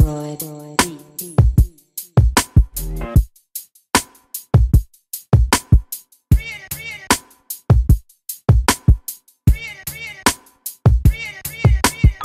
Roy, Roy, Roy.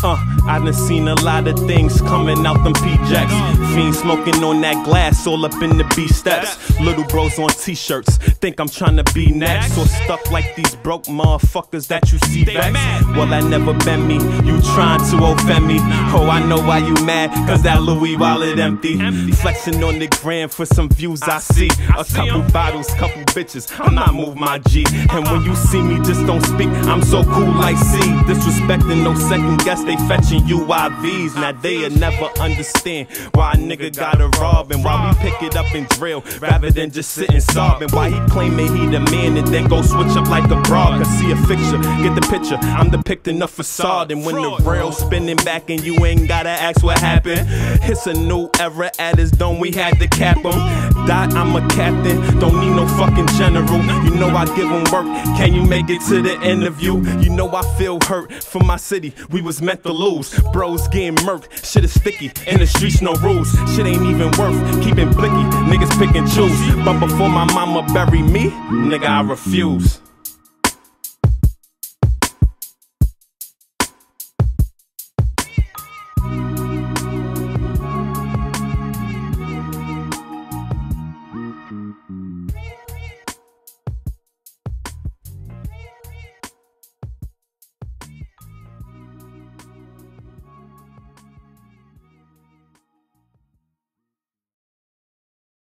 Uh, I done seen a lot of things coming out them P-Jacks. Fiends smoking on that glass all up in the B steps. Little bros on t-shirts, think I'm trying to be next. Or stuck like these broke motherfuckers that you see back. Well, that never been me. You trying to offend me. Oh, I know why you mad, cause that Louis wallet empty. Flexing on the gram for some views I see. A couple bottles, couple bitches. I'm not move my G. And when you see me, just don't speak. I'm so cool like C. Disrespecting, no second guess they fetching UIVs. Now they'll never understand why a nigga gotta rob and why we pick it up and drill rather than just sitting and sob. And why he claiming he the man and then go switch up like a broad. Cause see a fixture, get the picture. I'm depicting a facade. And when the rail's spinning back and you ain't gotta ask what happened, it's a new era at his dome. We had to cap him. Dot, I'm a captain, don't need no fucking general. You know I give him work. Can you make it to the interview? You know I feel hurt for my city. We was meant to lose. Bros getting murked, shit is sticky. In the streets, no rules. Shit ain't even worth keeping blicky. Niggas pick and choose. But before my mama bury me, nigga, I refuse.